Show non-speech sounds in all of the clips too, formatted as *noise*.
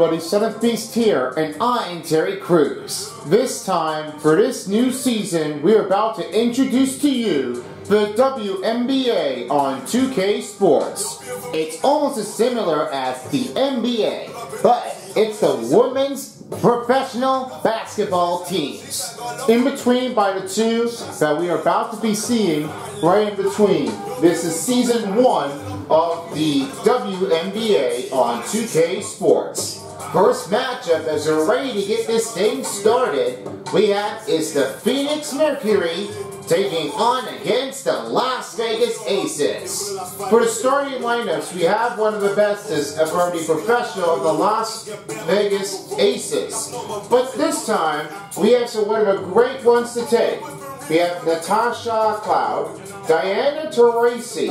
everybody, Son of Beast here, and I'm Terry Crews. This time, for this new season, we're about to introduce to you the WNBA on 2K Sports. It's almost as similar as the NBA, but it's the women's professional basketball teams. In between by the two that we are about to be seeing right in between. This is season one of the WNBA on 2K Sports. First matchup as we're ready to get this thing started, we have is the Phoenix Mercury taking on against the Las Vegas Aces. For the starting lineups, we have one of the bestest of the professional, of the Las Vegas Aces. But this time, we have some one of the great ones to take. We have Natasha Cloud, Diana Taurasi,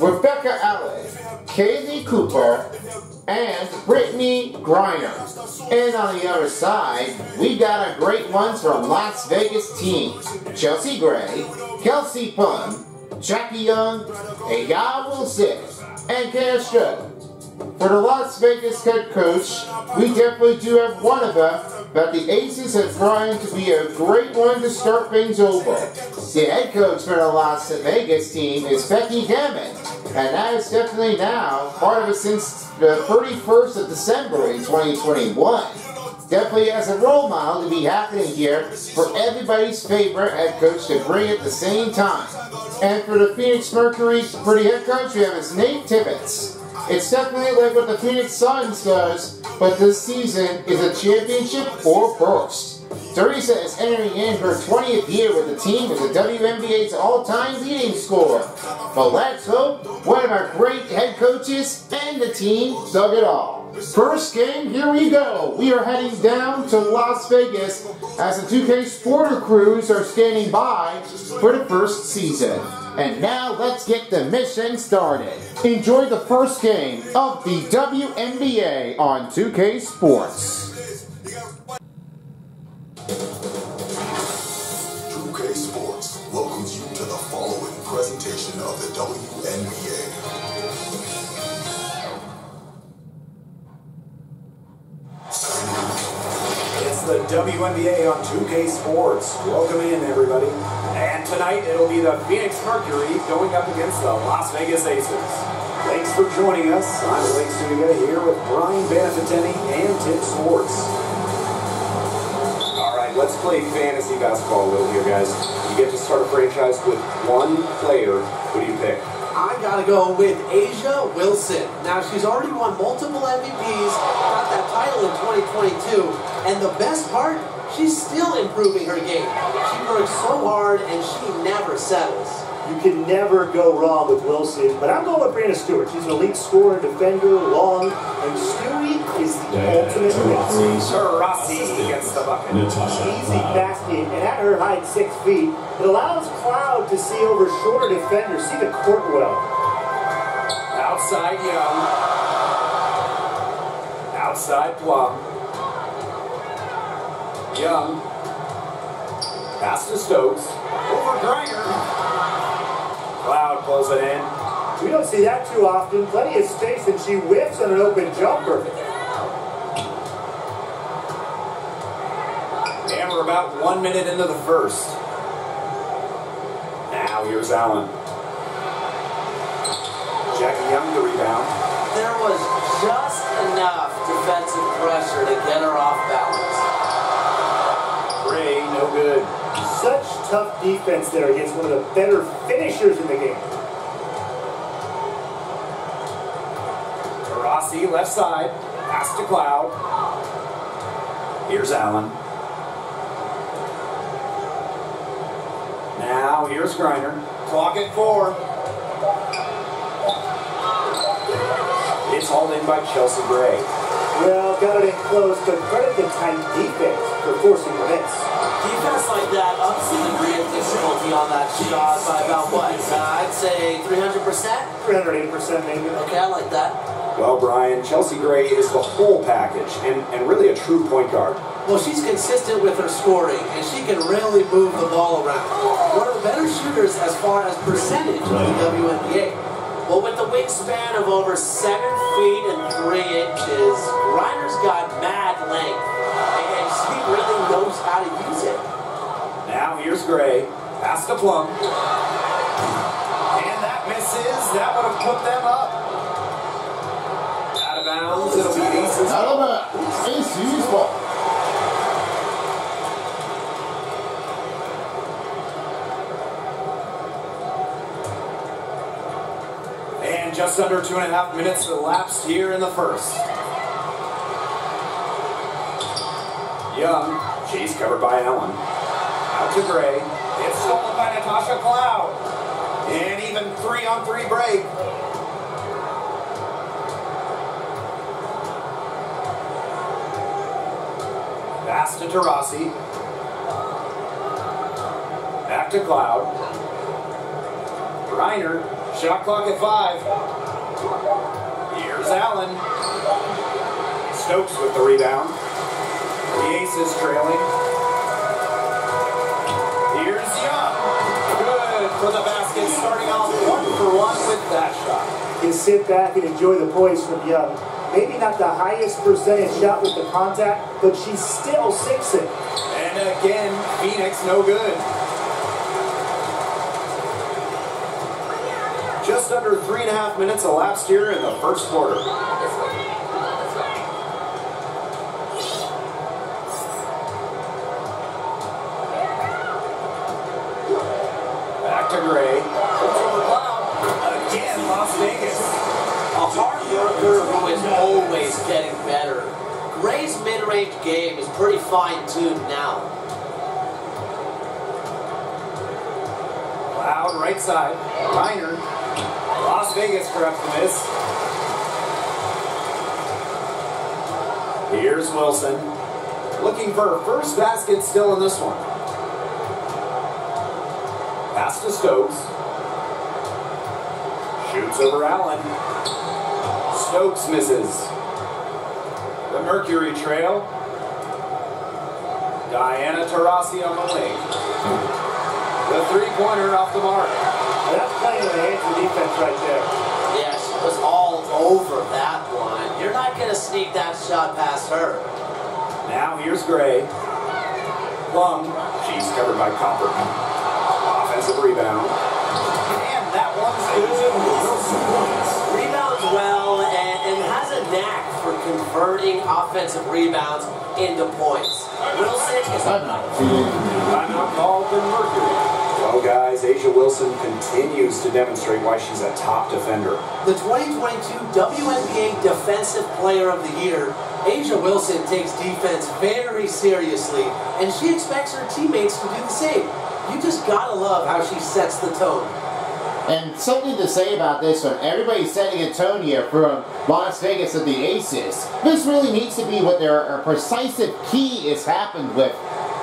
Rebecca Allen, Kahleah Copper, and Brittney Griner. And on the other side, we got a great ones from Las Vegas teams. Chelsea Gray, Kelsey Plum, Jackie Young, A'ja Wilson, and Castro. For the Las Vegas head coach, we definitely do have one of them, but the Aces have proven to be a great one to start things over. The head coach for the Las Vegas team is Becky Hammon, and that is definitely now part of it since the 31st of December in 2021. Definitely as a role model to be happening here for everybody's favorite head coach to bring at the same time. And for the Phoenix Mercury, for the head coach, we have is Nate Tibbetts. It's definitely like what the Phoenix Suns does, but this season is a championship or burst. Taurasi is entering in her 20th year with the team as the WNBA's all-time leading scorer. But let's hope one of our great head coaches and the team dug it all. First game, here we go. We are heading down to Las Vegas as the 2K Sporter crews are standing by for the first season. And now let's get the mission started. Enjoy the first game of the WNBA on 2K Sports. presentation of the WNBA. It's the WNBA on 2K Sports. Welcome in, everybody. And tonight it'll be the Phoenix Mercury going up against the Las Vegas Aces. Thanks for joining us. I'm Lake Studiga here with Brian Banafiteni and Tim Swartz. All right, let's play fantasy basketball a little here, guys You get to start a franchise with one player, who do you pick? I gotta go with A'ja Wilson. Now she's already won multiple MVPs, got that title in 2022, and the best part, she's still improving her game. She works so hard and she never settles. You can never go wrong with Wilson, but I'm going with Breanna Stewart. She's an elite scorer, and defender, long, and Stewie is the yeah, ultimate Taurasi gets the bucket. Easy uh, basket, and at her height, six feet, it allows Cloud to see over shorter defenders, see the court well. Outside Young. Outside Plum. Young. Pass to Stokes. Over Griner. Cloud pulls it in. We don't see that too often. Plenty of space, and she whiffs on an open jumper. And we're about one minute into the first. Now here's Allen. Jackie Young the rebound. There was just enough defensive pressure to get her off balance. Gray, no good such tough defense there against one of the better finishers in the game. Rossi, left side, pass to Cloud. Here's Allen. Now here's Griner. Clock at four. It's hauled in by Chelsea Gray. Well, got it in close, but credit the tight defense for forcing the miss defense like that ups the degree of difficulty on that shot by about what? Uh, I'd say 300%? 380% maybe. Okay, I like that. Well, Brian, Chelsea Gray is the whole package and, and really a true point guard. Well, she's consistent with her scoring, and she can really move the ball around. One of the better shooters as far as percentage in the WNBA. Well, with the wingspan of over seven feet and three inches, Griner's Gray. Pass to Plum. And that misses. That would have put them up. Out of bounds. It'll be Aces. Alabama, Aces ball. And just under two and a half minutes elapsed here in the first. Young. She's covered by Allen. To Gray. It's stolen by Natasha Cloud. And even three on three break. Pass to Taurasi. Back to Cloud. Reiner. Shot clock at five. Here's Allen. Stokes with the rebound. The Aces trailing. For the basket, starting off one for one with that shot. You sit back and enjoy the poise from Young. Maybe not the highest percentage shot with the contact, but she still sinks it. And again, Phoenix no good. Just under three and a half minutes elapsed here in the first quarter. Hard who is always getting better. Gray's mid-range game is pretty fine-tuned now. Cloud right side. Reiner. Las Vegas for corrects the miss. Here's Wilson. Looking for her first basket still in this one. Pass to Stokes. Shoots over Allen. Stokes misses. The Mercury Trail. Diana Taurasi on the wing. The three-pointer off the mark. That's playing in the hands of defense right there. Yeah, she was all over that one. You're not going to sneak that shot past her. Now here's Gray. Plum. She's covered by Copper. Offensive rebound. And that one's good. Converting offensive rebounds into points. Wilson is. Timeout called the Mercury. Well, guys, A'ja Wilson continues to demonstrate why she's a top defender. the 2022 WNBA Defensive Player of the Year. A'ja Wilson takes defense very seriously, and she expects her teammates to do the same. You just gotta love how she sets the tone. And something to say about this one. Everybody's setting a tone here from Las Vegas of the Aces. This really needs to be what their precise key is happened with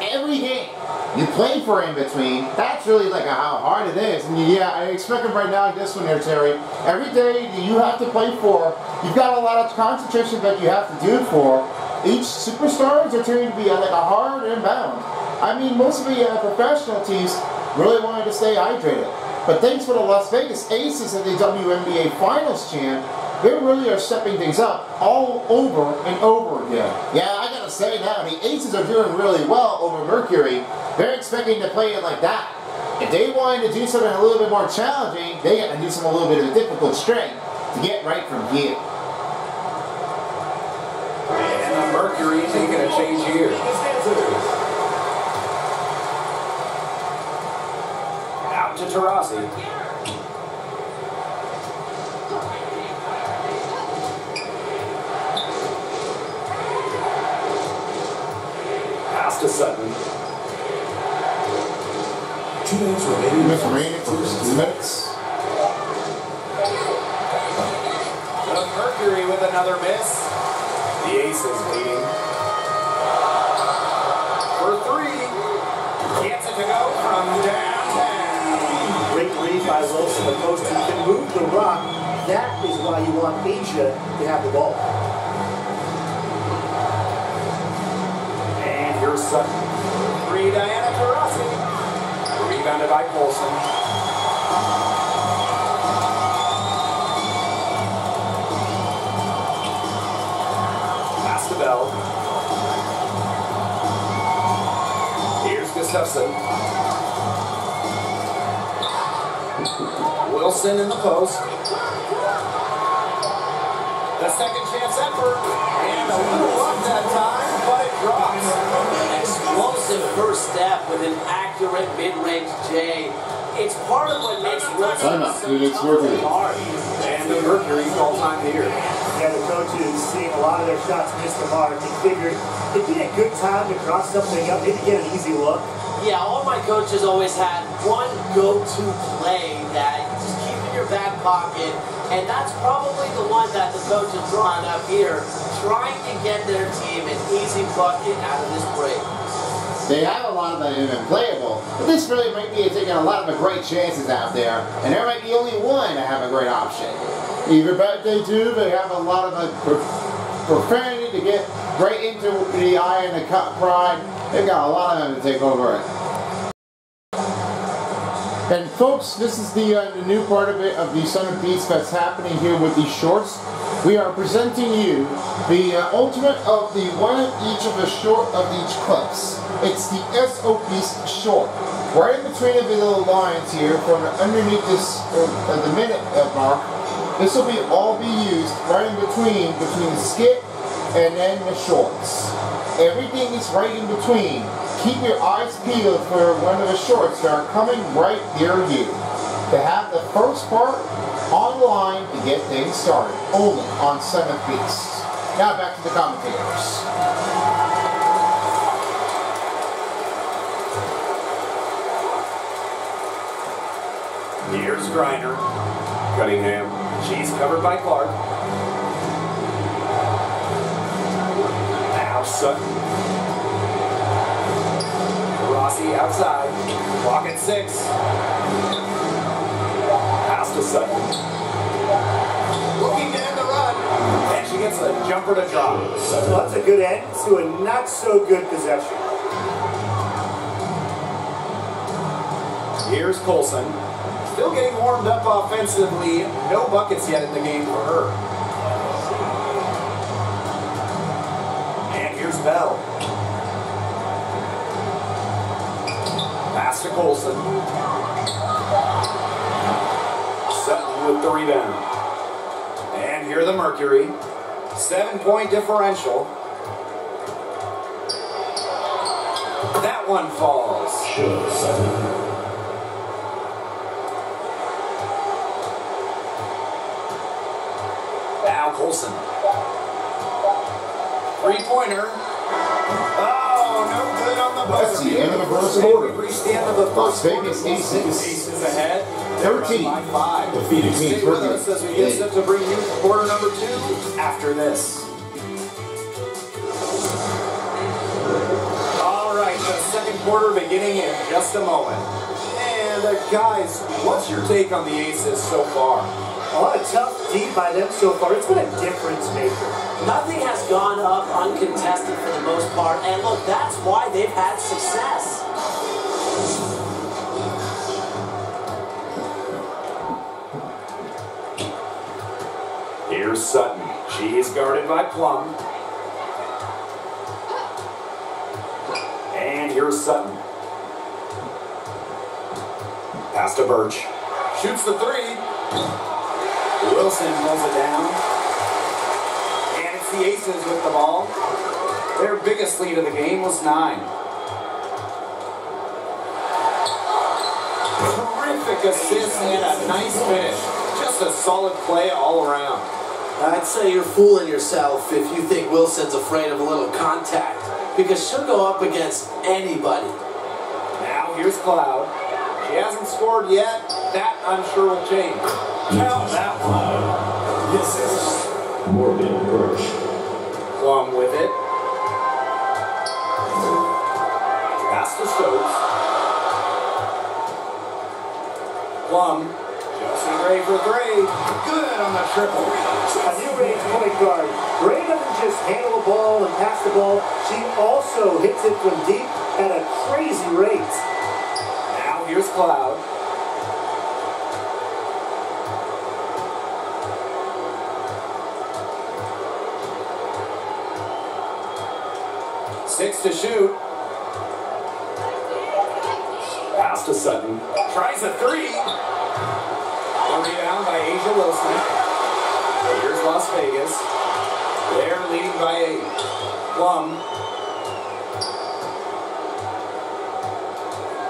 every game. You play for in between. That's really like how hard it is. And yeah, I expect it right now like this one here, Terry. Every day you have to play for, you've got a lot of concentration that you have to do it for. Each superstar are turning to be uh, like a hard inbound. I mean, most of the uh, professional teams really wanted to stay hydrated. But thanks for the Las Vegas Aces and the WNBA Finals champ, they really are stepping things up all over and over again. Yeah, I gotta say now, the Aces are doing really well over Mercury. They're expecting to play it like that. If they wanted to do something a little bit more challenging, they got to do some a little bit of a difficult strength to get right from here. And the Mercury taking a change here. Out to Taurasi. Pass to Sutton. Two minutes remaining. Miss Rainey two minutes. The Mercury with another miss. The Aces leading. as well the post. You can move the rock. That is why you want A'ja to have the ball. And here's Sutton. Free Diana Taurasi. Rebounded by Colson. Here's Gustafson. Wilson in the post. The second chance effort. And a little up that time, but it drops. Explosive first step with an accurate mid-range J. It's part of what makes Wilson Timeout, so Phoenix tough Mercury. to guard. And the Mercury all-time here. Yeah, the coaches seeing a lot of their shots miss the mark and figured it'd be a good time to cross something up, maybe get an easy look. Yeah, all my coaches always had one go-to play pocket, and that's probably the one that the coach is drawing up here, trying to get their team an easy bucket out of this break. They have a lot of them in playable, but this really might be taking a lot of great chances out there, and there might be only one to have a great option. Either but they do, they have a lot of uh, pro- profanity to get right into the eye and the cut pride. They've got a lot of them to take over it. And folks, this is the, uh, the new part of it of the Son of Beast that's happening here with these shorts. We are presenting you the uh, ultimate of the one of each of the short of each clips. It's the SOP short. Right in between the little lines here, from underneath this uh, the minute uh, mark, this will be all be used right in between between the skit and then the shorts. Everything is right in between. Keep your eyes peeled for one of the shorts that are coming right near you. To have the first part online to get things started, only on Son of Beast. Now back to the commentators. Here's Griner. Cunningham. She's covered by Clark. Now Sutton. Rossi outside. Clock at six. Pass to Sutton. Looking to end the run. And she gets a jumper to drop. Well, that's a good end to a not so good possession. Here's Colson. Still getting warmed up offensively. No buckets yet in the game for her. And here's Bell. Colson. Sutton with the rebound. And here the Mercury. Seven point differential. That one falls. Now Colson. Three pointer. Oh, no good on the buzzer. That's the end of the first quarter. We've reached the end of the Las first quarter. Vegas The Aces. Aces ahead. 13. by five. The Phoenix Stay Suns with us as we get set to bring you quarter number two after this. All right, the second quarter beginning in just a moment. And uh, guys, what's your take on the Aces so far? A lot of tough D by them so far. It's been a difference maker. Nothing has gone up uncontested for the most part, and look, that's why they've had success. She's guarded by Plum. And here's Sutton. Pass to Bertsch. Shoots the three. Wilson pulls it down. And it's the Aces with the ball. Their biggest lead of the game was nine. Terrific assist and a nice finish. Just a solid play all around. I'd say you're fooling yourself if you think Wilson's afraid of a little contact, because she'll go up against anybody. Now here's Cloud. She hasn't scored yet. That I'm sure will change. Count that one. This is Morgan Bertsch. Plum with it. Pass to Stokes. Plum. Gray for three. Good on the triple. A new range point guard. Gray doesn't just handle the ball and pass the ball. She also hits it from deep at a crazy rate. Now here's Cloud. Six to shoot. Pass to Sutton. Tries a three. The rebound by A'ja Wilson. Here's Las Vegas. They're leading by eight. Plum.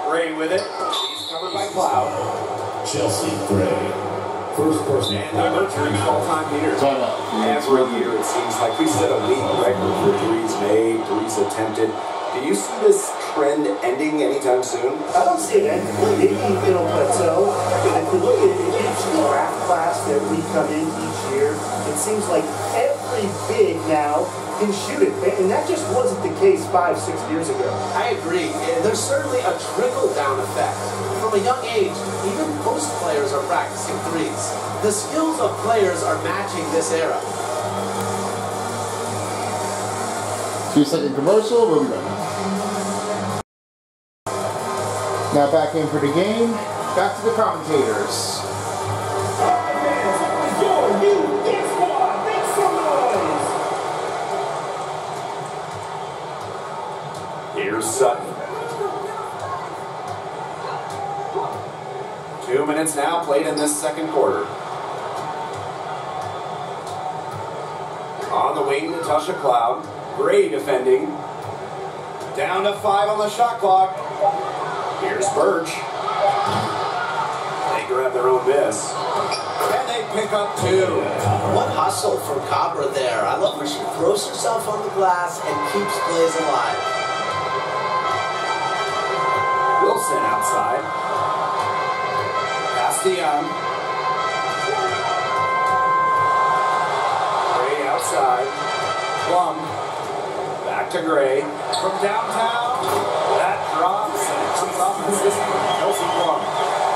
Gray with it. She's covered by Cloud. Chelsea Gray. First person And the Mercury's all-time leader. Every year it seems like we set a league record for threes made, threes attempted. Do you see this trend ending anytime soon? I don't see it ending. Maybe it'll plateau. And if you look at each draft class that we come in each year, it seems like every big now can shoot it. And that just wasn't the case five, six years ago. I agree. There's certainly a trickle-down effect. From a young age, even post players are practicing threes. The skills of players are matching this era. Two second commercial, we'll be back. Now back in for the game. Back to the commentators. Here's Sutton. Two minutes now played in this second quarter. On the wing, Natasha Cloud. Gray defending. Down to five on the shot clock. Here's Bertsch. They grab their own miss. And they pick up two. What hustle from Cabra there. I love where she throws herself on the glass and keeps plays alive. Wilson outside. Pass to Young. Gray outside. Plum. Back to Gray. From downtown. That drops and comes off the system. Kelsey Plum.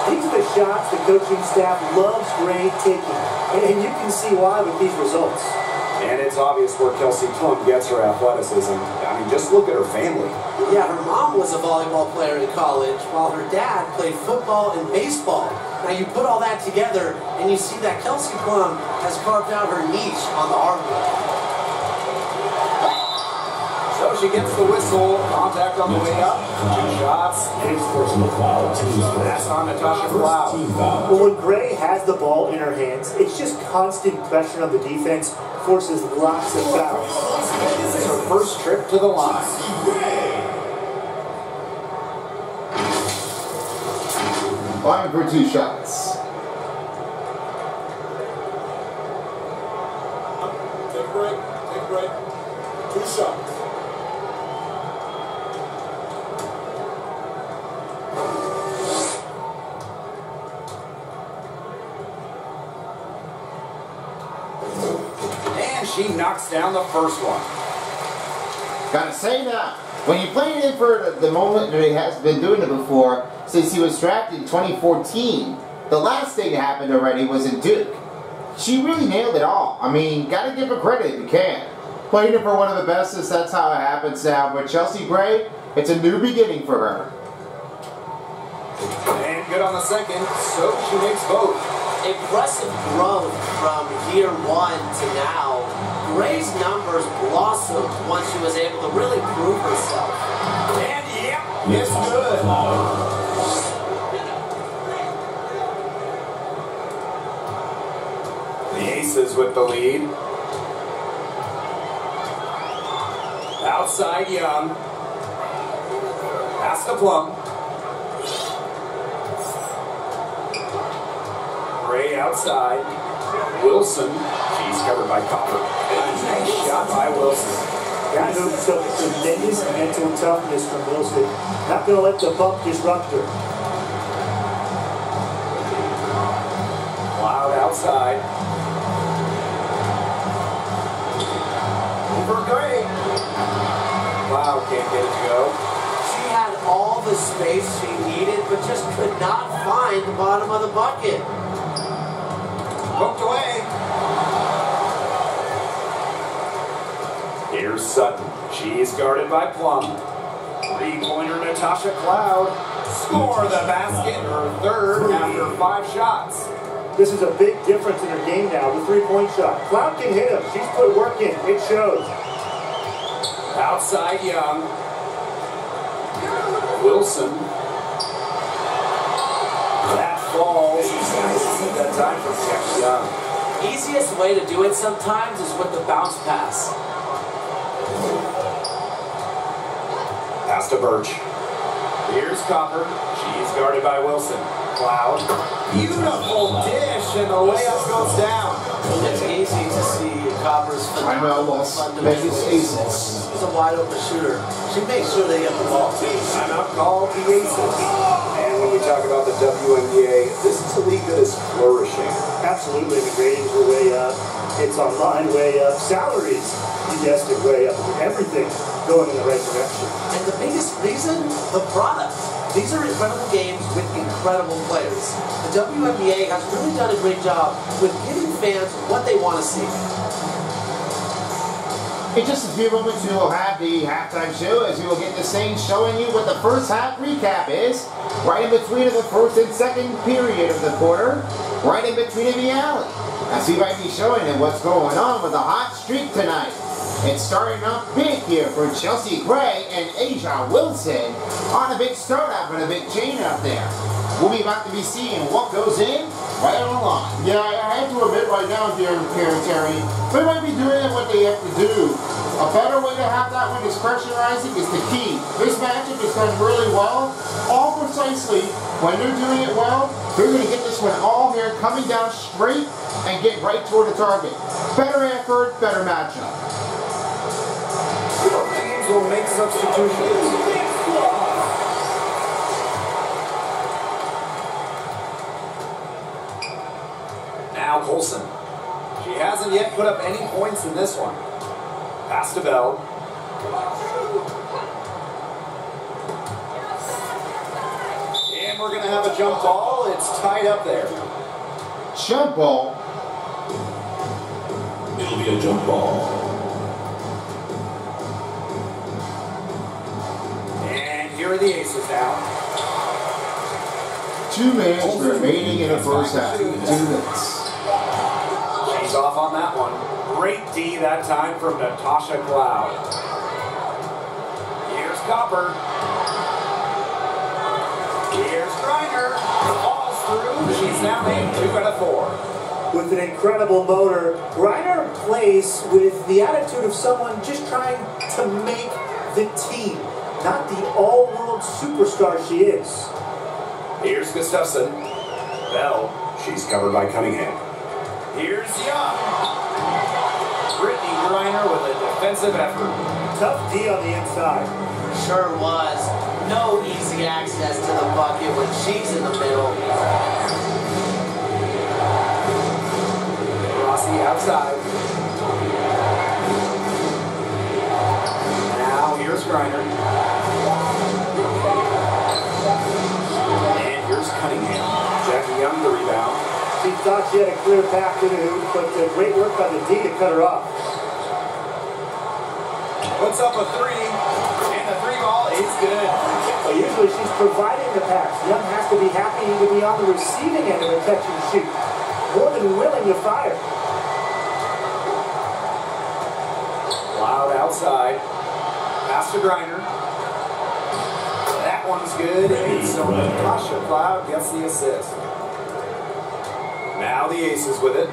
These are the shots the coaching staff loves Gray taking. And, and you can see why with these results. And it's obvious where Kelsey Plum gets her athleticism. I mean, just look at her family. Yeah, her mom was a volleyball player in college, while her dad played football and baseball. Now you put all that together, and you see that Kelsey Plum has carved out her niche on the hardwood. So she gets the whistle. Contact on the way up. Two shots. First personal foul, team's Pass on Natasha First Cloud. Well, when Gray has the ball in her hands, it's just constant pressure on the defense, forces lots of fouls. This is her first trip to the line. Line for two shots. First one. Gotta say now, when you played it for the, the moment that he has been doing it before, since he was drafted in 2014, the last thing that happened already was in Duke. She really nailed it all. I mean, gotta give her credit if you can. Playing it for one of the bestest, that's how it happens now. But Chelsea Gray, it's a new beginning for her. And good on the second, so she makes both. Impressive growth from year one to now. Gray's numbers blossomed once she was able to really prove herself. And yep, it's good. The Aces with the lead. Outside Young. Pass to Plum. Gray outside. Wilson. She's covered by Copper. Nice shot by Wilson. That move took tremendous mental toughness from Wilson. Not going to let the bump disrupt her. Cloud outside. Over great. Cloud can't get it to go. She had all the space she needed, but just could not find the bottom of the bucket. Hooked Sutton. She's guarded by Plum. Three-pointer Natasha Cloud. Score the basket, her third after five shots. This is a big difference in her game now, the three-point shot. Cloud can hit them. She's put work in. It shows. Outside Young. Wilson. That falls. That time for Young. Easiest way to do it sometimes is with the bounce pass. Pass to Bertsch. Here's Copper. She's guarded by Wilson. Cloud. Beautiful dish, and the layup goes down. It's easy to see Copper's Timeout loss. Vegas Aces. She's a wide open shooter. She makes sure they get the ball. Timeout called the Aces. And when we talk about the WNBA, this is a league that is flourishing. Absolutely, the ratings are way up. It's online way up. Salaries, you guessed it, way up. Everything going in the right direction. And the biggest reason, the product. These are incredible games with incredible players. The WNBA has really done a great job with giving fans what they want to see. In just a few moments, we will have the halftime show as we will get the Saints showing you what the first half recap is. Right in between of the first and second period of the quarter. Right in between of the alley. As we might be showing them what's going on with the hot streak tonight. It's starting off big here for Chelsea Gray and A'ja Wilson on a big start up and a big chain up there. We'll be about to be seeing what goes in right on the line. Yeah, I have to admit right now, dear Karen Terry, they might be doing what they have to do. A better way to have that when it's pressurizing is the key. This matchup is done really well, all precisely. When they're doing it well, they're going to get this one all here, coming down straight and get right toward the target. Better effort, better matchup. Teams will make substitutions. Now Colson. She hasn't yet put up any points in this one. Pass to Bell. And we're going to have a jump ball. It's tied up there. Jump ball. It'll be a jump ball. And are the aces now. Two minutes remaining in the first half. Two minutes. She's off on that one. Great D that time from Natasha Cloud. Here's Copper. Here's Griner. Falls through. She's now made two out of four. With an incredible motor, Reiner plays with the attitude of someone just trying to make the team, not the all-world superstar she is. Here's Gustafson. Bell. She's covered by Cunningham. Here's Young. Brittney Griner with a defensive effort. Tough D on the inside. Sure was. No easy access to the bucket when she's in the middle. Rossi outside. Now here's Griner. She thought she had a clear path to the hoop, but uh, great work by the D to cut her off. Puts up a three. And the three ball is good. But usually she's providing the pass. Young has to be happy to be on the receiving end of a catch and shoot. More than willing to fire. Loud outside. Pass to Griner. That one's good. And so Natasha Cloud gets the assist. Now the Aces with it.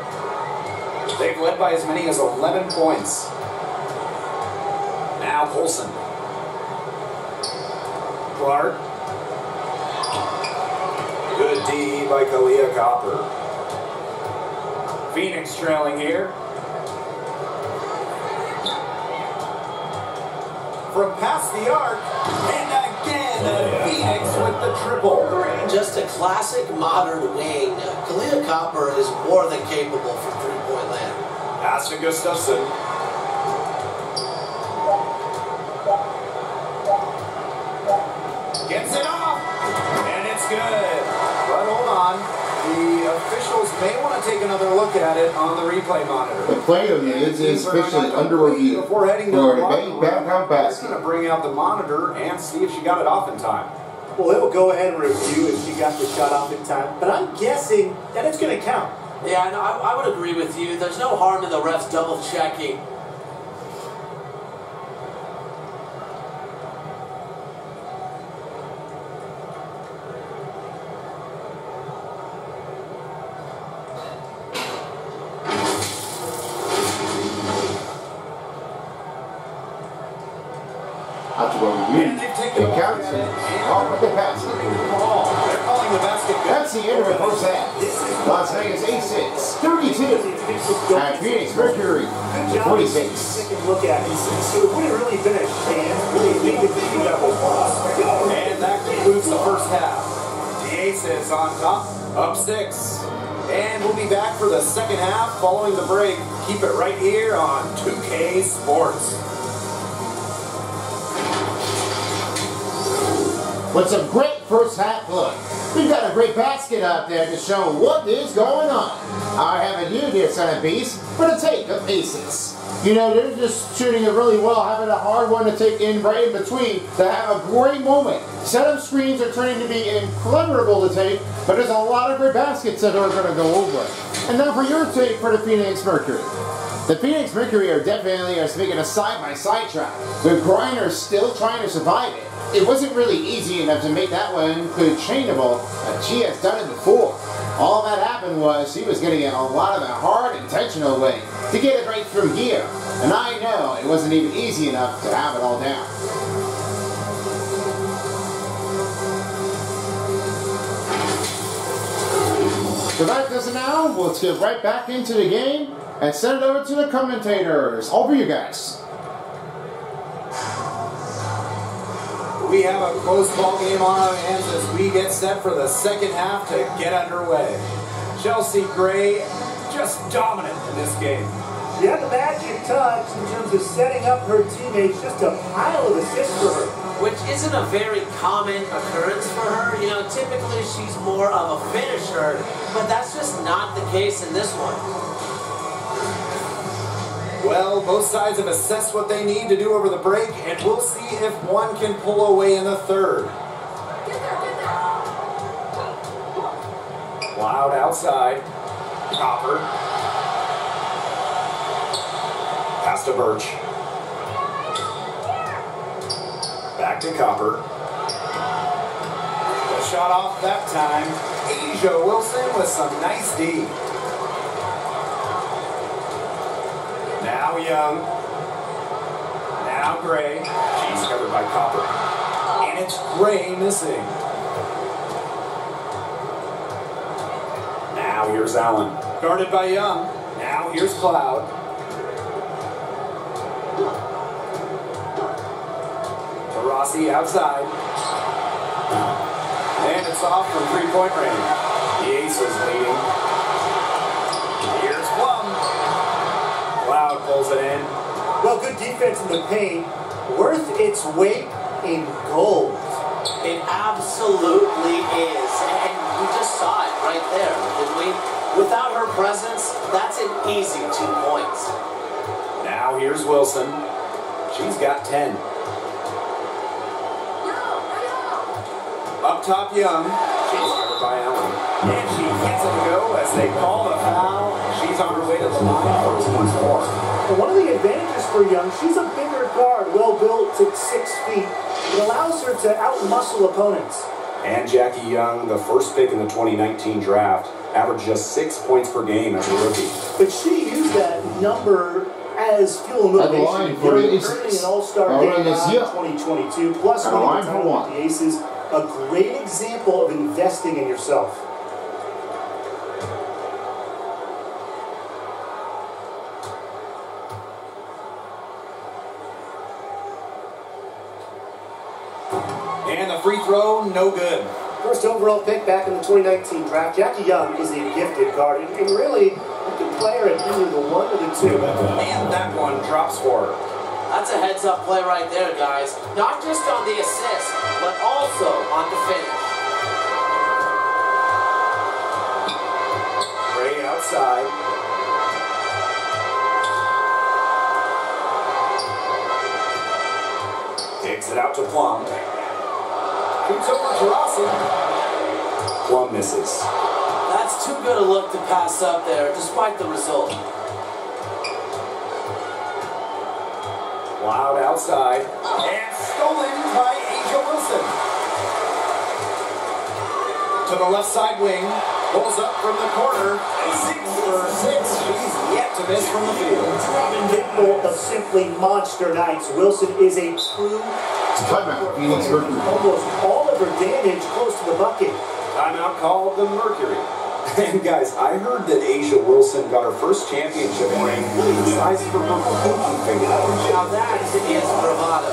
They've led by as many as 11 points. Now Colson. Clark. Good D by Kahleah Copper. Phoenix trailing here. From past the arc. And again, Phoenix with the triple. Just a classic modern wing. Kahleah Copper is more than capable for three-point land. Pass to Gustafson. Gets it off. And it's good. But hold on. The officials may want to take another look at it on the replay monitor. The play of it is, is officially under review Before heading to the a locker room, downtown It's basket. going to bring out the monitor and see if she got it off in time. Well, it'll go ahead and review if she got the shot off in time, but I'm guessing that it's going to count. Yeah, no, I, I would agree with you. There's no harm in the refs double checking. Look at it. So it would have really been a chance. Really made the two level And that concludes the first half. The Aces on top, up six. And we'll be back for the second half following the break. Keep it right here on 2K Sports. With a great first half look. We've got a great basket out there to show what is going on. I have a new dear centerpiece for the take of aces. You know, they're just shooting it really well, having a hard one to take in right in between to have a great moment. Set Setup screens are turning to be incredible to take, but there's a lot of great baskets that are going to go over. And now for your take for the Phoenix Mercury. The Phoenix Mercury are definitely are making a side-by-side track, with Griner still trying to survive it. It wasn't really easy enough to make that one good chainable, but she has done it before. All that happened was she was getting it a lot of the hard, intentional way to get it right from here. And I know it wasn't even easy enough to have it all down. So that does it now. Let's get right back into the game and send it over to the commentators. Over you guys. We have a close ball game on our hands as we get set for the second half to get underway. Chelsea Gray just dominant in this game. She had the magic touch in terms of setting up her teammates, just a pile of assists for her. which isn't a very common occurrence for her. You know, typically she's more of a finisher, but that's just not the case in this one. Well, both sides have assessed what they need to do over the break, and we'll see if one can pull away in the third. Loud outside. Copper. Pass to Bertsch. Back to Copper. The shot off that time. A'ja Wilson with some nice D. Now Young. Now Gray. She's covered by Copper. And it's Gray missing. Now here's Allen. Guarded by Young. Now here's Cloud. To Rossi outside. And it's off from three-point range. The Ace is leading. Here's Plum. Cloud pulls it in. Well, good defense in the paint, worth its weight in gold. It absolutely is. And we just saw it right there, didn't we? Without her presence, that's an easy two points. Now here's Wilson. She's got 10. Up top, Young. She's covered by Allen. And she gets it to go as they call the foul. She's on her way to the line for one more. One of the advantages for Young, she's a bigger guard, well built at six feet. It allows her to outmuscle opponents. And Jackie Young, the first pick in the 2019 draft, averaged just six points per game as a rookie. But she used that number as fuel and At motivation. line for the during Aces. an All-Star game this in 2022, plus At the winning line the one. with the Aces. A great example of investing in yourself. Free throw, no good. First overall pick back in the 2019 draft, Jackie Young is a gifted guard, and and really, you can play her at either the one or the two. And that one drops for her. That's a heads up play right there, guys. Not just on the assist, but also on the finish. Gray outside. Takes it out to Plum. Shoots over to Rossi. Plum misses. That's too good a look to pass up there, despite the result. Loud outside. And stolen by A'ja Wilson. To the left side wing. Pulls up from the corner. Six for six. She's yet to miss from the field. Capable of simply monster nights, Wilson is a true Timeout, Phoenix Mercury. Almost all of her damage close to the bucket. Timeout called the Mercury. *laughs* And guys, I heard that A'ja Wilson got her first championship ring the size of her pinky finger. Now that is bravado.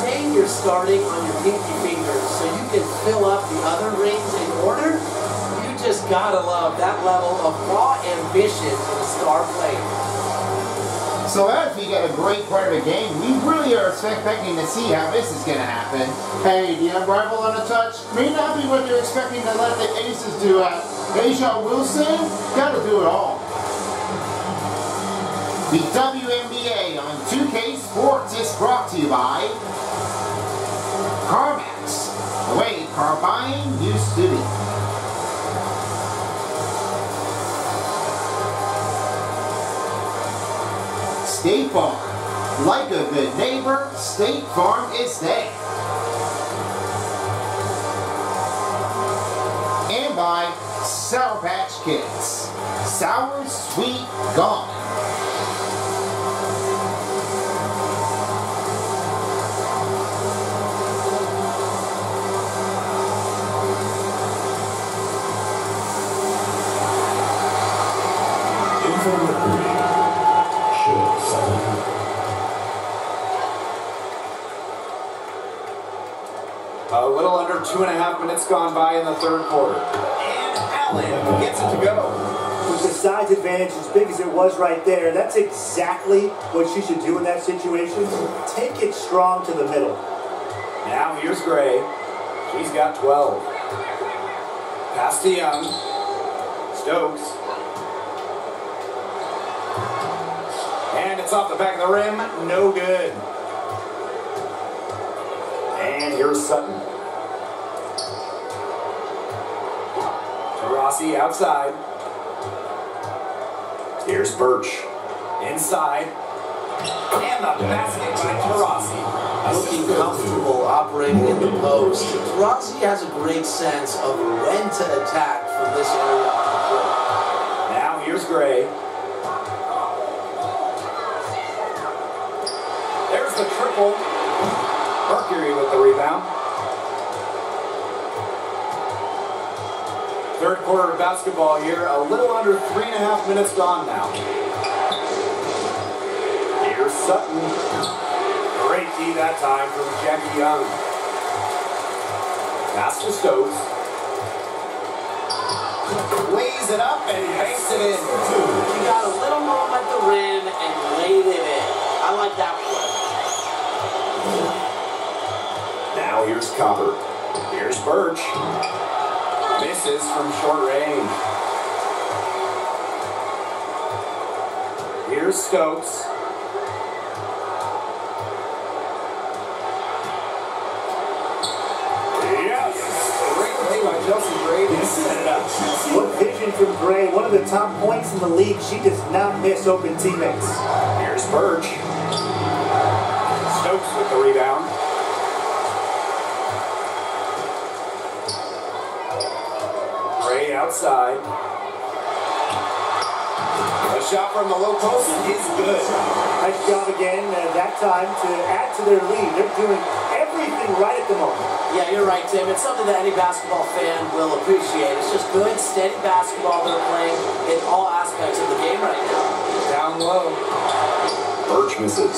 Saying you're starting on your pinky fingers so you can fill up the other rings in order, you just gotta love that level of raw ambition in a star player. So as we get a great part of the game, we really are expecting to see how this is going to happen. Hey, the unrivaled on a touch may not be what you're expecting to let the Aces do at A'ja Wilson. Got to do it all. The WNBA on 2K Sports is brought to you by CarMax, the way car buying used to be. State Farm. Like a good neighbor, State Farm is there. And by Sour Patch Kids. Sour, sweet, gone. A little under two and a half minutes gone by in the third quarter. And Allen gets it to go. With the size advantage as big as it was right there, that's exactly what she should do in that situation. Take it strong to the middle. Now here's Gray. She's got 12. Pass to Young. Stokes. And it's off the back of the rim. No good. And here's Sutton. Rossi outside. Here's Bertsch. Inside. And the basket by Taurasi. Looking comfortable operating in the post. Rossi has a great sense of when to attack from this area of the court. Now here's Gray. There's the triple. Mercury with the rebound. Third quarter of basketball here. A little under three and a half minutes gone now. Here's Sutton. Great D that time from Jackie Young. Pass to Stokes. Lays it up and banks it in. He got a little room at the rim and laid it in. I like that Now here's Copper. Here's Bertsch. Misses from short range. Here's Stokes. Yes! Great play by Chelsea Gray to set it up. What vision from Gray, one of the top points in the league. She does not miss open teammates. Here's Bertsch. Stokes with the rebound. Gray outside. A shot from the low post is good. Nice job again uh, that time to add to their lead. They're doing everything right at the moment. Yeah, you're right, Tim. It's something that any basketball fan will appreciate. It's just good, steady basketball they're playing in all aspects of the game right now. Down low. Bertsch misses.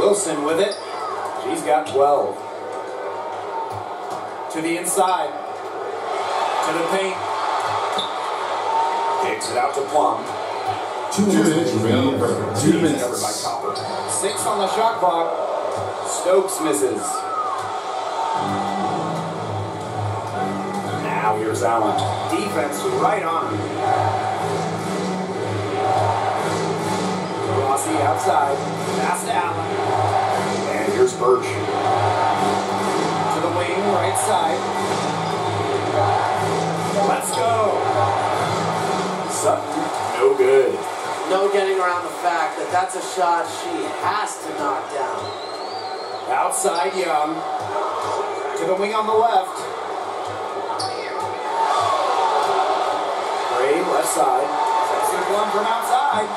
Wilson with it. She's got 12. To the inside. To the paint. Kicks it out to Plum. Two minutes remaining. Two Covered by minutes. Copper. Six on the shot clock. Stokes misses. Now here's Allen. Defense right on. Rossi outside. Pass to Allen. And here's Bertsch. Right side. Let's go. Sutton, no good. No getting around the fact that that's a shot she has to knock down. Outside Young. To the wing on the left. Gray, left side. It one from outside.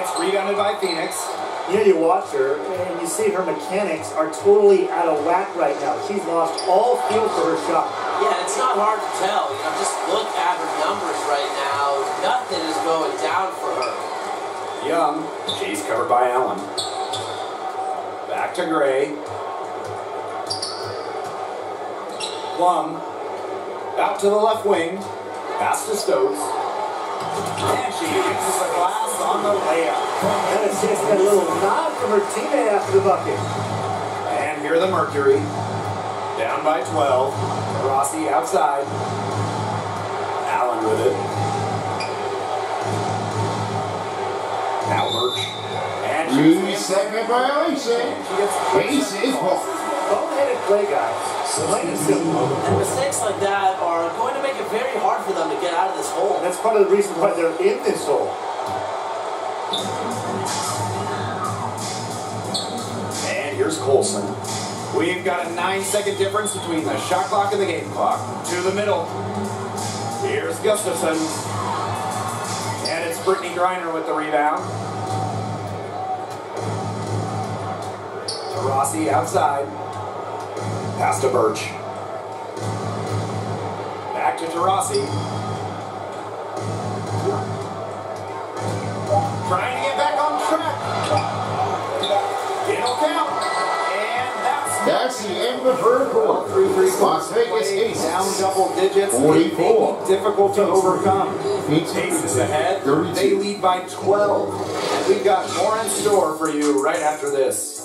It's rebounded by Phoenix. You know, you watch her and you see her mechanics are totally out of whack right now. She's lost all feel for her shot. Yeah, it's not hard to tell. You know, just look at her numbers right now. Nothing is going down for her. Young, she's covered by Allen. Back to Gray. Plum, out to the left wing, pass to Stokes. And she uses the glass on the layup. That assist got a little nod from her teammate after the bucket. And here the Mercury. Down by 12. Rossi outside. Allen with it. Now Bertsch. And she's Three second violation. She gets Aces ball. Boneheaded play, guys. Plain and. And mistakes like that are going to make it very hard for them to get out of this hole. And that's part of the reason why they're in this hole. And here's Colson. We've got a nine second difference between the shot clock and the game clock. To the middle. Here's Gustafson. And it's Brittney Griner with the rebound. To Rossi outside. Pass to Bertsch. Back to Taurasi. That's That's the end of the third quarter. Three, three, Las Vegas play Aces. down double digits. 44. Difficult to overcome. Phoenix Aces ahead. 32. They lead by 12. And we've got more in store for you right after this.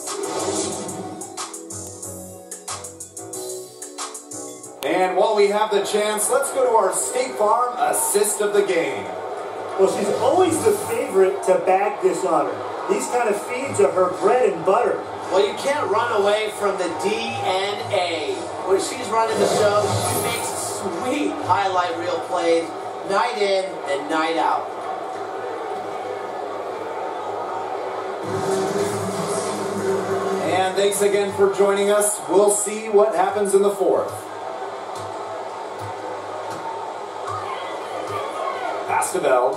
And while we have the chance, let's go to our State Farm assist of the game. Well, she's always the favorite to bag this honor. These kind of feeds are her bread and butter. Well, you can't run away from the DNA. When she's running the show, she makes sweet highlight reel plays night in and night out. And thanks again for joining us. We'll see what happens in the fourth. Pass to Bell.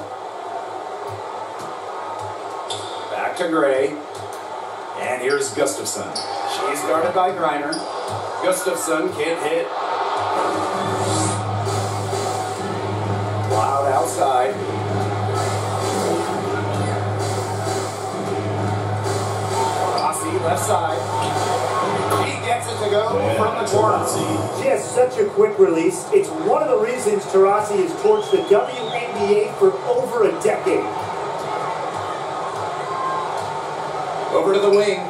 Back to Gray. And here's Gustafson. She's guarded by Griner. Gustafson can't hit. Loud outside. Rossi left side. He gets it to go from the corner. She has such a quick release. It's one of the reasons Taurasi has torched the WNBA for over a decade. Over to the wing.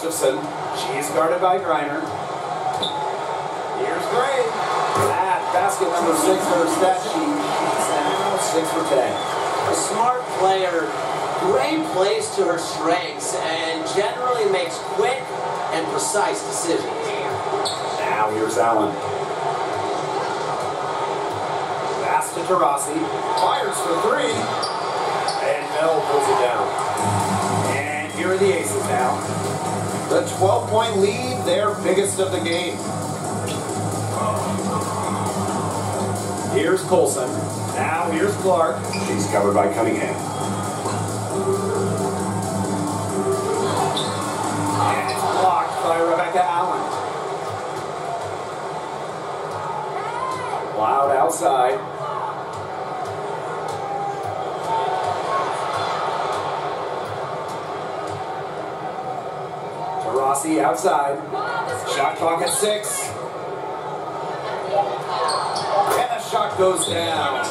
Gustafson. She's guarded by Griner. Here's Gray. That basket number six for her stat sheet. Now six for ten. A smart player, Gray plays to her strengths and generally makes quick and precise decisions. Now here's Allen. Pass to Taurasi. Fires for three. And Mel pulls it down. Here are the aces now. The 12 point lead, their biggest of the game. Here's Colson. Now here's Clark. She's covered by Cunningham. And it's blocked by Rebecca Allen. Loud outside. Taurasi outside. Shot clock at six. And the shot goes down.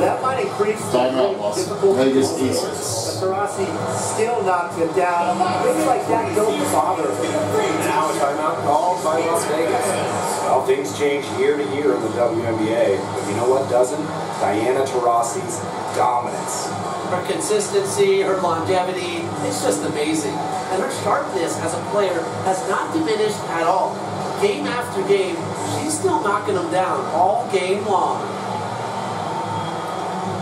That might increase the Timeout, Lawson. difficulty. Vegas But Aces. Taurasi still knocks it down. Things like that don't bother her. Now a timeout called by Las Vegas. Well, things change year to year in the WNBA, but you know what doesn't? Diana Taurasi's dominance. Her consistency, her longevity, it's just amazing. And her sharpness as a player has not diminished at all. Game after game, she's still knocking them down all game long.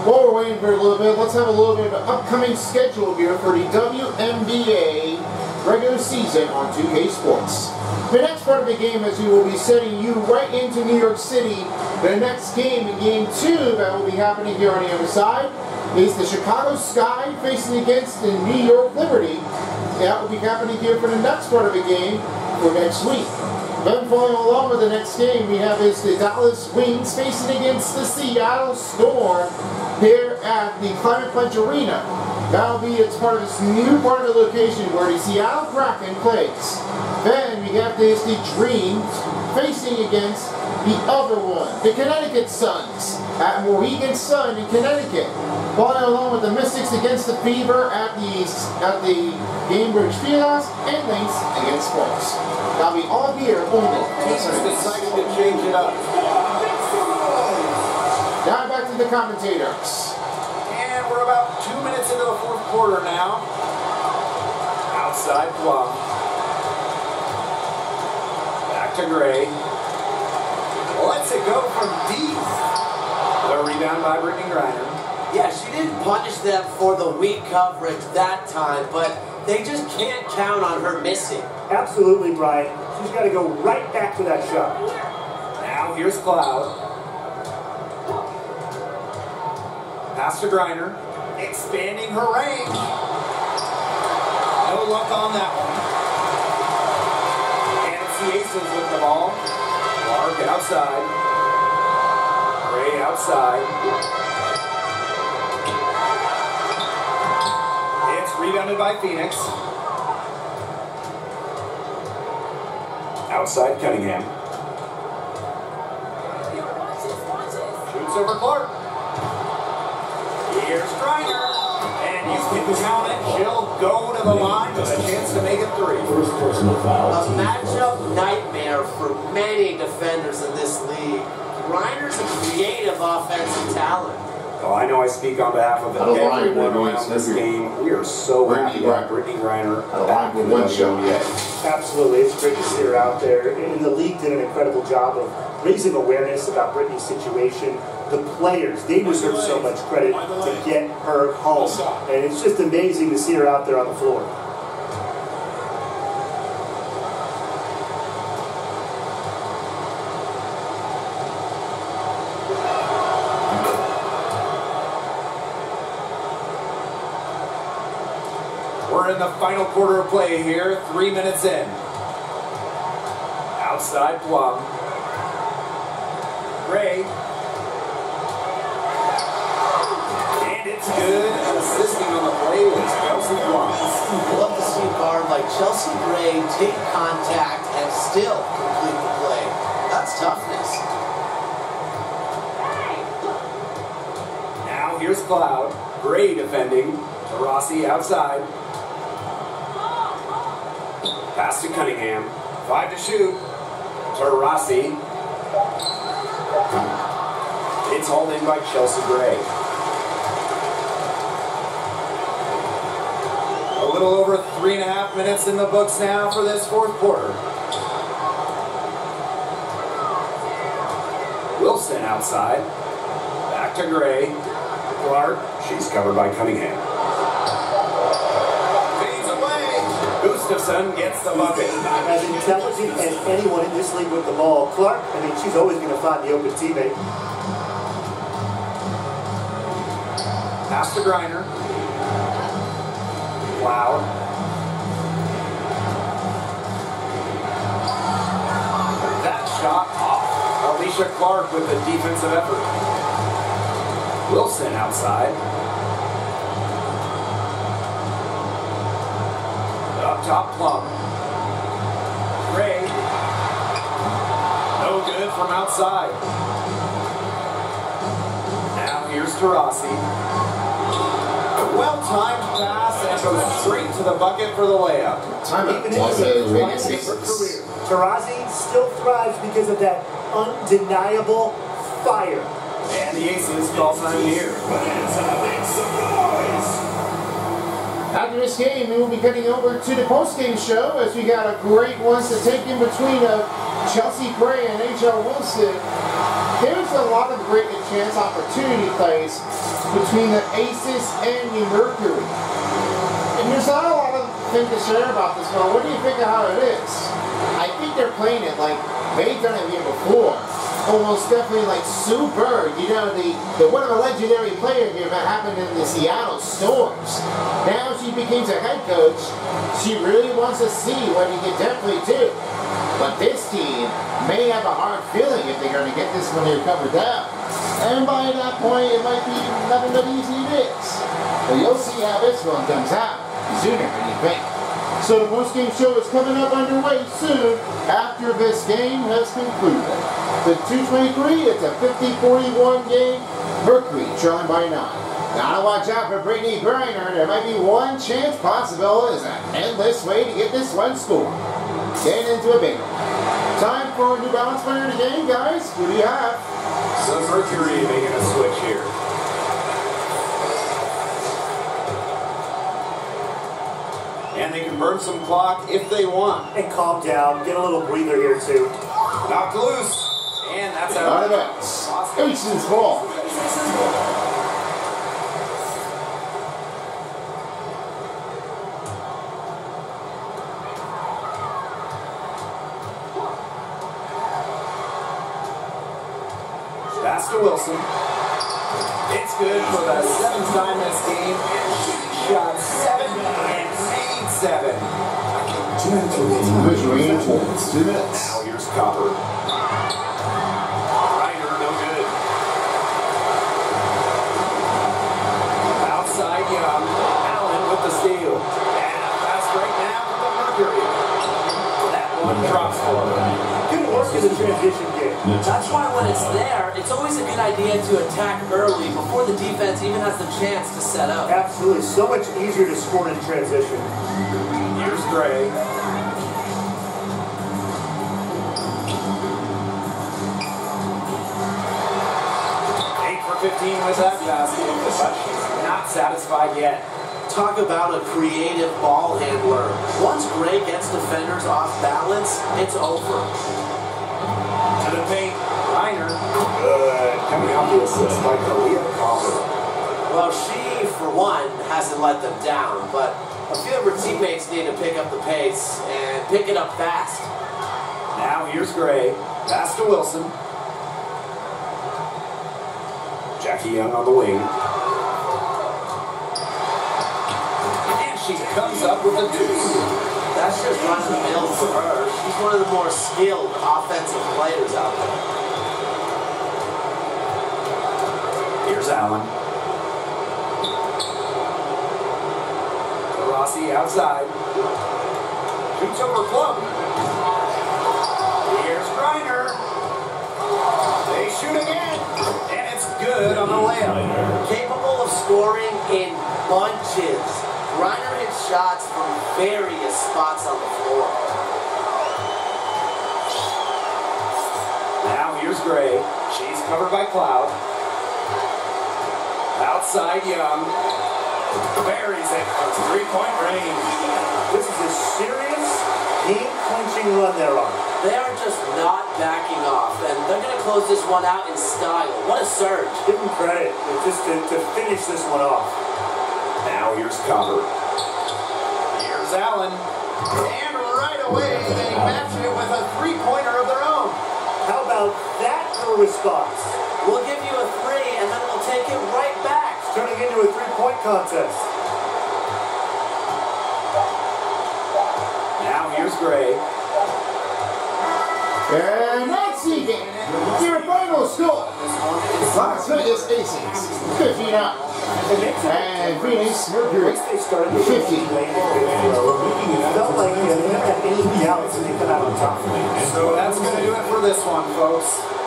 While we're waiting for a little bit, let's have a little bit of an upcoming schedule here for the WNBA regular season on 2K Sports. The next part of the game is we will be sending you right into New York City. The next game in game two that will be happening here on the other side is the Chicago Sky facing against the New York Liberty. That will be happening here for the next part of the game for next week. Then following along with the next game, we have is the Dallas Wings facing against the Seattle Storm here at the Climate Pledge Arena. That'll be it's part of this new part of the location where the Seattle Kraken plays. Then we have this the Dreams facing against the other one, the Connecticut Suns at Mohegan Sun in Connecticut. Following along with the Mystics against the Fever at the East. at the Gainbridge Fieldhouse and Lynx against Sparks. That'll be all here only. Teams decided to change it up. Now back to the commentators. And we're about two minutes into the fourth quarter now. Outside Plum. Back to Gray. Lets it go from deep. The rebound by Brittney Griner. Yeah, she didn't punish them for the weak coverage that time, but they just can't count on her missing. Absolutely, Brian. She's got to go right back to that shot. Now here's Cloud. Pass to Griner. Expanding her range. No luck on that one. And it's the Aces with the ball. Clark outside. Outside. It's rebounded by Phoenix. Outside Cunningham. Shoots over Clark. Here's Griner. And you can count it. She'll go to the line with a chance to make it three. First personal foul. A matchup nightmare for many defenders in this league. Griner's a creative offensive talent. Well, I know I speak on behalf of Out of line, everyone we're around this through. game. We are so Brittney happy to have Griner. Brittney Griner Out of back in with the one show. WNBA. Absolutely. It's great to see her out there. And the league did an incredible job of raising awareness about Brittney's situation. The players, they deserve so much credit to get her home. And it's just amazing to see her out there on the floor. We're in the final quarter of play here, three minutes in. Outside Plum. Gray. And it's good. Assisting on the play was Kelsey Plum. Love to see a guard like Chelsea Gray take contact and still complete the play. That's toughness. Now here's Cloud. Gray defending. Rossi outside. Pass to Cunningham. Five to shoot. To Rossi. It's hauled in by Chelsea Gray. A little over three and a half minutes in the books now for this fourth quarter. Wilson outside. Back to Gray. Clark. She's covered by Cunningham. Gustafson gets the bucket. As intelligent as anyone in this league with the ball, Clark, I mean, she's always going to find the open teammate. Pass to Griner. Wow. That shot off. Alysha Clark with the defensive effort. Wilson outside. Top, Plum. Gray. No good from outside. Now here's Taurasi. Well-timed pass and goes straight to the bucket for the layup. Timeout. Even in Los Angeles decline of her Aces. career, Taurasi still thrives because of that undeniable fire. And the Aces call time here. After this game, we will be cutting over to the post-game show as we got a great ones to take in between of Chelsea Gray and A'ja Wilson. There's a lot of great chance opportunity plays between the Aces and the Mercury. And there's not a lot of things to share about this one. What do you think of how it is? I think they're playing it like they've done it here before. Almost definitely like Sue Bird, you know, the, the one of a legendary player here that happened in the Seattle Storms. Now she becomes a head coach. She really wants to see what he can definitely do. But this team may have a hard feeling if they're going to get this one here covered down. And by that point, it might be nothing but easy is. But you'll see how this one comes out sooner than you think. So the post-game show is coming up underway soon after this game has concluded. The 223, it's a 50-41 game. Mercury trailing by 9. Gotta watch out for Brittney Griner. There might be one chance possible. Is an endless way to get this one scored. Getting into a big one. Time for a New Balance player in the game, guys. Who do you have? So Mercury making a switch here. And they can burn some clock if they want. And calm down. Get a little breather here, too. Knocked loose. That's Out of bounds. Aces ball. Pass to Wilson. It's good for the seventh time this game. Shot seven and made seven. Good range. Two minutes. Idea to attack early before the defense even has the chance to set up. Absolutely. So much easier to score in transition. Here's Gray. Eight for 15 with that basket, not satisfied yet. Talk about a creative ball handler. Once Gray gets defenders off balance, it's over. To the paint, Griner. Good. Coming the assist by Kahleah Copper. Well, she, for one, hasn't let them down, but a few of her teammates need to pick up the pace and pick it up fast. Now here's Gray. Pass to Wilson. Jackie Young on the wing. And she comes up with a deuce. That's just run of the mill for her. She's one of the more skilled offensive players out there. Here's Allen. Rossi outside. Shoots over Plum. Here's Griner. They shoot again. And it's good on the layup. Capable of scoring in bunches. Griner hits shots from various spots on the floor. Now here's Gray. She's covered by Cloud. Outside Young. Um, buries it from three-point range. This is a serious game-clinching run they're on. They are just not backing off, and they're going to close this one out in style. What a surge. Give them credit just to, to finish this one off. Now here's Copper. Here's Allen. And right away, they match it with a three-pointer of their own. How about that for a response? We'll give you a three, and then we'll take it right back. It's turning into a three-point contest. Now here's Gray. And that's the game. Your final score. Las Vegas Aces, 59. It And Phoenix Mercury, once they started to 50. lane and good throw, it felt like they didn't have any doubts and they come out on top. So that's going to do it for this one, folks.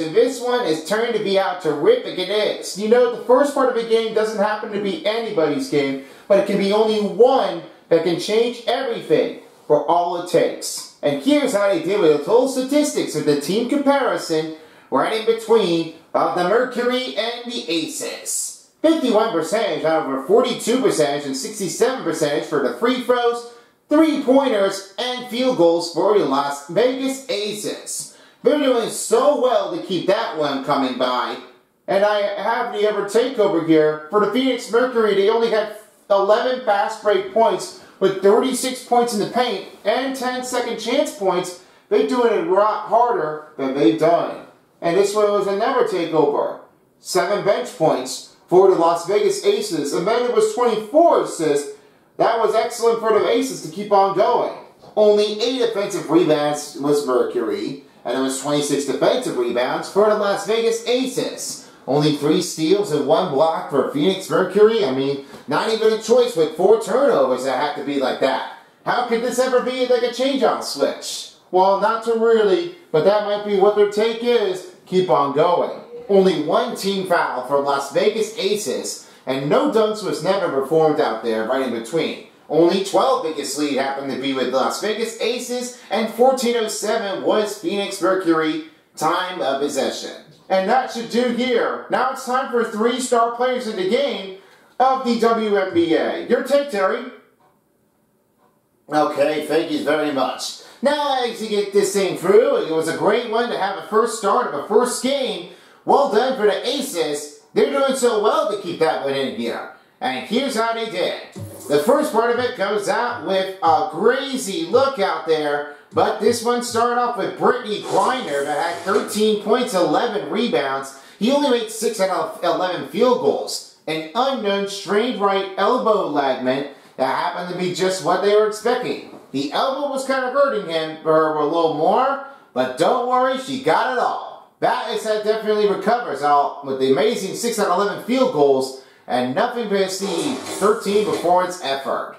And this one is turned to be out terrific. It is. You know, the first part of a game doesn't happen to be anybody's game, but it can be only one that can change everything for all it takes. And here's how they did with the total statistics of the team comparison right in between of the Mercury and the Aces. 51 percentage out of a 42 percentage and 67 percentage for the free throws, three pointers, and field goals for the Las Vegas Aces. They're doing so well to keep that one coming by. And I have the ever takeover here. For the Phoenix Mercury, they only had 11 fast break points with 36 points in the paint and 10 second chance points. They're doing it a lot harder than they've done. And this one was a never takeover. Seven bench points for the Las Vegas Aces. And then it was 24 assists. That was excellent for the Aces to keep on going. Only eight offensive rebounds was Mercury and it was 26 defensive rebounds for the Las Vegas Aces. Only three steals and one block for Phoenix Mercury. I mean, not even a choice with four turnovers that have to be like that. How could this ever be like a change-on switch? Well, not to really, but that might be what their take is. Keep on going. Only one team foul for Las Vegas Aces, and no dunks was never performed out there right in between. Only 12 biggest lead happened to be with Las Vegas Aces, and 1407 was Phoenix Mercury time of possession. And that should do here. Now it's time for three star players in the game of the WNBA. Your take, Terry. Okay, thank you very much. Now as you get this thing through, it was a great one to have a first start of a first game. Well done for the Aces. They're doing so well to keep that one in here. And here's how they did. The first part of it goes out with a crazy look out there, but this one started off with Brittney Griner that had 13 points, 11 rebounds. He only made 6 out of 11 field goals. An unknown strained right elbow ligament that happened to be just what they were expecting. The elbow was kind of hurting him for a little more, but don't worry, she got it all. That is that definitely recovers all with the amazing 6 out of 11 field goals and nothing but the 13 performance effort.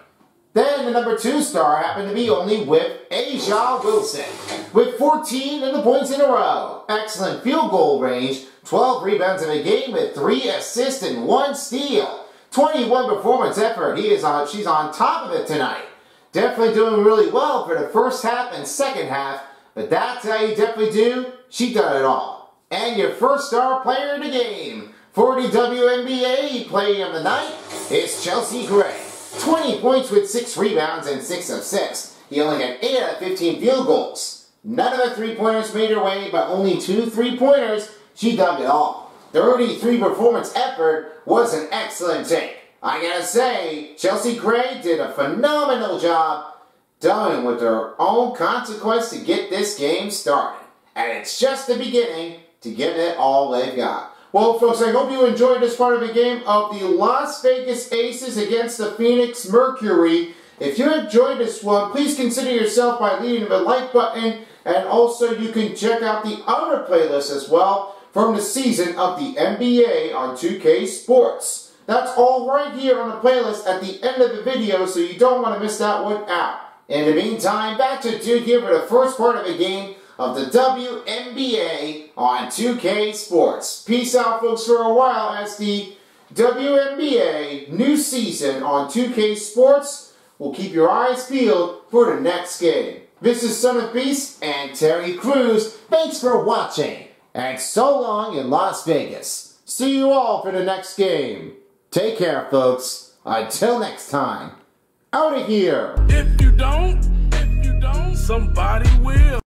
Then the number two star happened to be only with A'ja Wilson, with 14 in the points in a row. Excellent field goal range, 12 rebounds in a game with 3 assists and 1 steal. 21 performance effort, he is on, she's on top of it tonight. Definitely doing really well for the first half and second half, but that's how you definitely do, she done it all. And your first star player in the game, 40 WNBA play of the night is Chelsea Gray. 20 points with 6 rebounds and 6 assists. He only had 8 out of 15 field goals. None of the three-pointers made her way, but only two three-pointers. She dug it all. 33 performance effort was an excellent take. I gotta say, Chelsea Gray did a phenomenal job done with their own consequence to get this game started. And it's just the beginning to give it all they've got. Well, folks, I hope you enjoyed this part of the game of the Las Vegas Aces against the Phoenix Mercury. If you enjoyed this one, please consider yourself by leaving the like button, and also you can check out the other playlists as well from the season of the NBA on 2K Sports. That's all right here on the playlist at the end of the video, so you don't want to miss that one out. In the meantime, back to Duke here for the first part of the game of the WNBA on 2K Sports. Peace out, folks, for a while as the WNBA new season on 2K Sports will keep your eyes peeled for the next game. This is Son of Beast and Terry Crews. Thanks for watching, and so long in Las Vegas. See you all for the next game. Take care, folks. Until next time. Out of here. If you don't, if you don't, somebody will.